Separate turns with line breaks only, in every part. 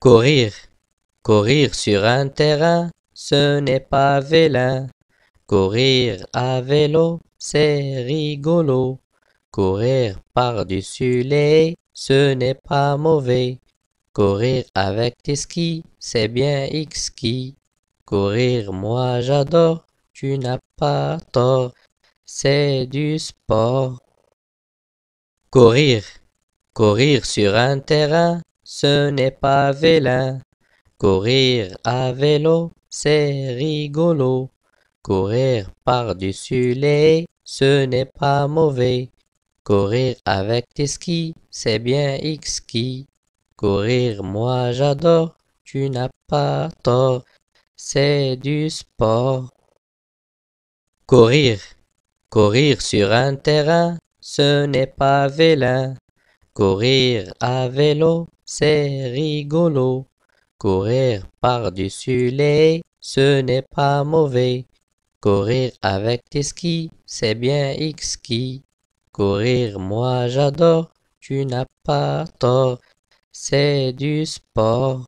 Courir, courir sur un terrain, ce n'est pas vilain. Courir à vélo, c'est rigolo. Courir par-dessus les ce n'est pas mauvais. Courir avec tes skis, c'est bien exquis. Courir, moi j'adore, tu n'as pas tort, c'est du sport. Courir, courir sur un terrain, ce n'est pas vilain. Courir à vélo, c'est rigolo. Courir par-dessus les ce n'est pas mauvais. Courir avec tes skis, c'est bien exquis. Courir, moi j'adore, tu n'as pas tort, c'est du sport. Courir, courir sur un terrain, ce n'est pas vilain. Courir à vélo, c'est rigolo. Courir par-dessus les, ce n'est pas mauvais. Courir avec tes skis, c'est bien exquis. Courir, moi j'adore, tu n'as pas tort, c'est du sport.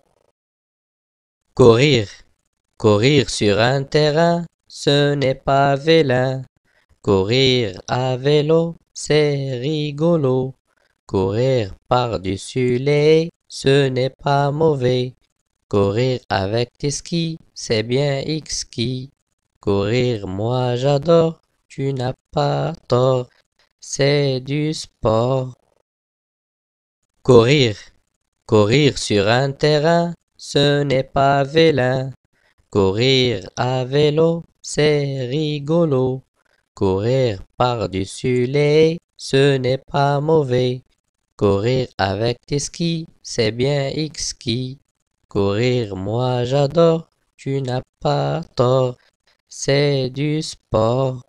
Courir, courir sur un terrain, ce n'est pas vilain. Courir à vélo, c'est rigolo. Courir par-dessus les, ce n'est pas mauvais. Courir avec tes skis, c'est bien exquis. Courir, moi j'adore, tu n'as pas tort, c'est du sport. Courir, courir sur un terrain, ce n'est pas vilain. Courir à vélo, c'est rigolo. Courir par-dessus les, ce n'est pas mauvais. Courir avec tes skis, c'est bien exquis. Courir, moi j'adore, tu n'as pas tort, c'est du sport.